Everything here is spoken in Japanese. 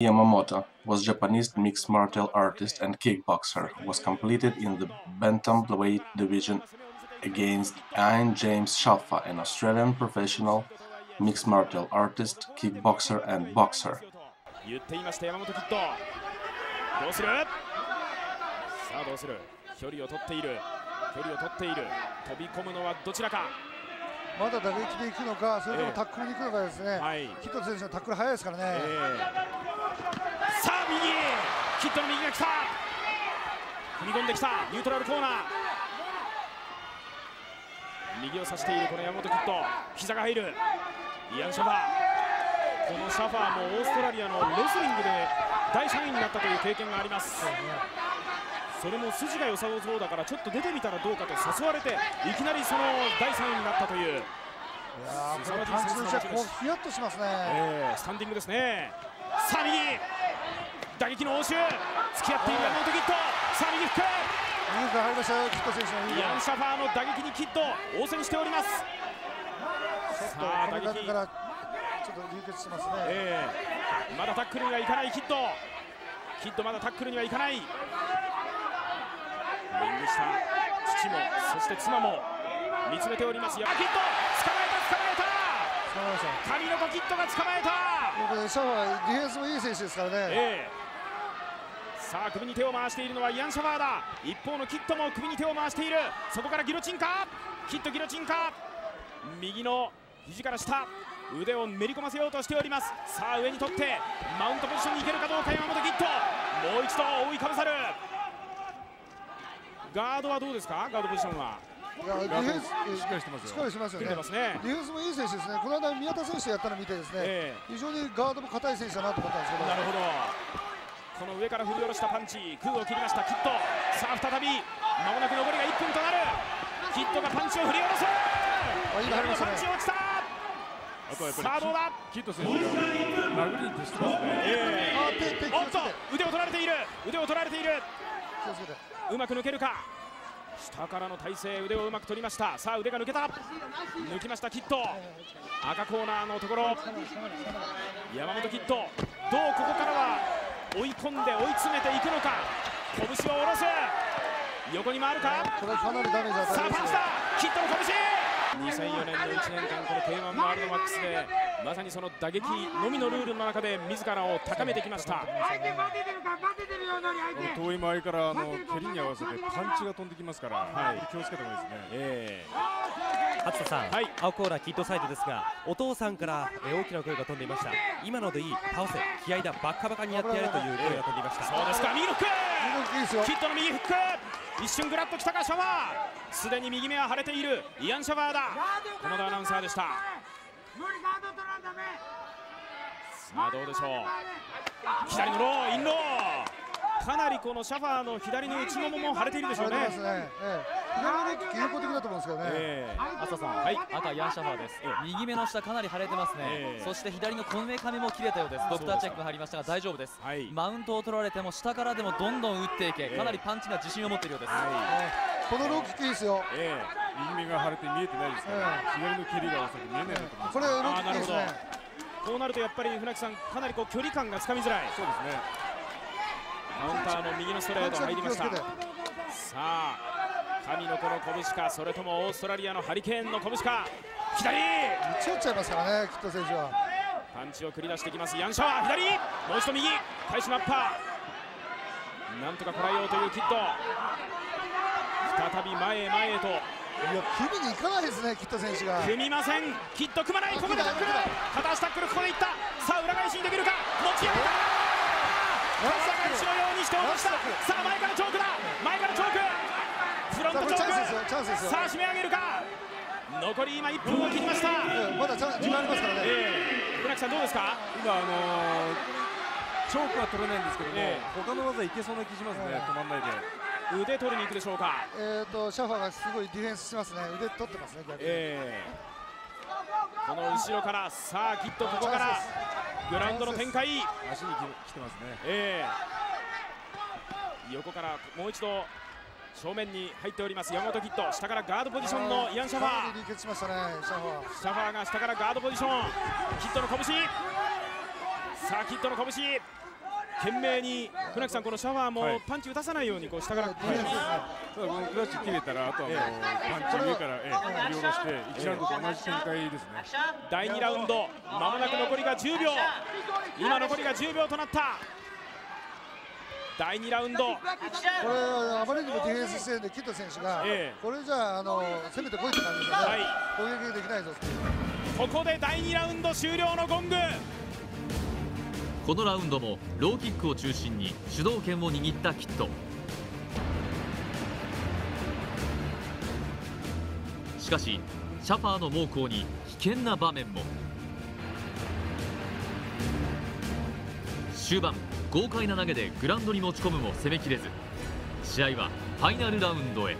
Yamamoto was Japanese mixed martial artist and kickboxer was completed in the bantamweight division against Ian James Shafa, an Australian professional mixed martial artist, kickboxer and boxer. 言っていました山本キッドどうするさあどうする距離を取っている距離を取っている飛び込むのはどちらかまだ打撃でいくのか、それともタックルに行くのかですね、はいキット選手のタックル早いですからね、えーさあ 右キッドの右が来た。踏み込んできた。ニュートラルコーナー。右を指しているこの山本キッド。膝が入る。イアン・シャファー。このシャファーもオーストラリアのレスリングで第3位になったという経験があります。それも筋が良さそうだからちょっと出てみたらどうかと誘われていきなりその第3位になったという、いやーこのパンチの打ちはこうヒヤッとしますね、えースタンディングですね。さあ右打撃の応酬付き合っている山本キッドさあ右フック右が入りましたよ、キット選手の右イアン・シャファーの打撃にキッド応戦しております。さあ打撃。体からちょっと流血してますね、えーまだタックルにはいかないキッドキッドまだタックルにはいかない。リング下父もそして妻も見つめております。いやキッド捕まえた捕まえた。神の子キッドが捕まえた。これシャワーはディフェンスもいい選手ですからね、ええさあ首に手を回しているのはイアン・シャファーだ一方のキッドも首に手を回している。そこからギロチンかキッドギロチンか右の肘から下。腕をめり込ませようとしております。さあ上に取って。マウントポジションに行けるかどうか山本キッドもう一度覆いかぶさる。ガードはどうですか？ガードポジションは。いやディフェンスしっかりしてますよ。しっかりしてますよね。ね。ディフェンスもいい選手ですね、この間、宮田選手やったの見て、ですね、え。非常にガードも硬い選手だなと思ったんですけど、なるほどこの上から振り下ろしたパンチ。空を切りましたキッドさあ再びまもなく残りが1分となる。キッドがパンチを振り下ろす。あいいのパンチ落ちた。あとはやっぱりさあどうだ？キッド選手。が殴りに徹してますね。おっと腕を取られている。腕を取られている。うまく抜けるか。下からの体勢腕をうまく取りました。さあ腕が抜けた。抜きましたキッド赤コーナーのところ。山本キッドどうここからは追い込んで追い詰めていくのか。拳を下ろす。横に回るか。これかなりダメージ与えますよさあパンチだ。キッドの拳2004年の1年間この K1 ワールドマックスでまさにその打撃のみのルールの中で自らを高めてきました。遠い周りからあの蹴りに合わせてパンチが飛んできますから、はい。気をつけた方がいいですね。え初田さん、はい。青コーナーキッドサイドですがお父さんからえー大きな声が飛んでいました。今のでいい倒せ気合だバッカバカにやってやるという声が飛んでいました。ーそうですか右のフックキッドの右フック一瞬グラッときたかシャワー。すでに右目は腫れている。イアン・シャワーだ。駒田アナウンサーでした。さあどうでしょう。左のローインロー。かなりこのシャファーの左の内ももも腫れているでしょうね。ね、ええ、左のロッキー有効的だと思うんですけどね、え朝さん、はい。赤ヤンシャファーです、右目の下かなり腫れてますね、ええ。そして左のこめかみも切れたようです。ドクターチェックが入りましたが大丈夫です、はい。マウントを取られても下からでもどんどん打っていけ、かなりパンチには自信を持っているようです、このロッキーですよ、ええ。右目が腫れて見えてないですから、左の蹴りが合わせて見えないんだと思います。これ、ロッキーですね。る、こうなるとやっぱり船木さんかなりこう距離感がつかみづらい。そうですね。カウンターの右のストレート入りました。さあ神のこの拳かそれともオーストラリアのハリケーンの拳か。左！打ち合っちゃいますからね、キット選手は。パンチを繰り出してきます。ヤンシャワー左！もう一度右返しのアッパーなんとかこらえようというキッド再び前へ前へと。いや、組みに行かないですね、キット選手が。組みません。キッド組まないここでタックル片足タックルここでいった。さあ裏返しにできるか持ち上げた裏返しのたさあ前からチョークだ。前からチョークフロントチョーク。チャンスですよ。さあ締め上げるか。残り今1分を切りました。ええまだ時間ありますからね。ええ船木さんどうですか今あのーチョークは取れないんですけども、ええ。他の技いけそうな気しますね、止まんないで。腕取りに行くでしょうか？えっ、と、シャファーがすごいディフェンスしてますね、腕取ってますね、逆に。ええ。この後ろからさあきっとここからグラウンドの展開。足にき来てますね。ええ横からもう一度正面に入っております山本キッド。下からガードポジションのイアン・シャファー。シャファー。が下からガードポジション。キッドの拳。さあキッドの拳。懸命に船木さんこのシャワーはもい。パンチ打たさないようにこう下から、クラッチ切れたらあとはもうパンチ上からええ振り下ろして1ラウンドと同じ展開ですね。第2ラウンド。まもなく残りが10秒。今残りが10秒となった第2ラウンド。これあまりにもディフェンス姿勢でキッド選手が、ええ。これじゃああの攻めてこいって感じですよね、はい。攻撃できないぞここで第2ラウンド終了のゴング。このラウンドもローキックを中心に主導権を握ったキットしかしシャファーの猛攻に危険な場面も終盤豪快な投げでグラウンドに持ち込むも攻めきれず試合はファイナルラウンドへ。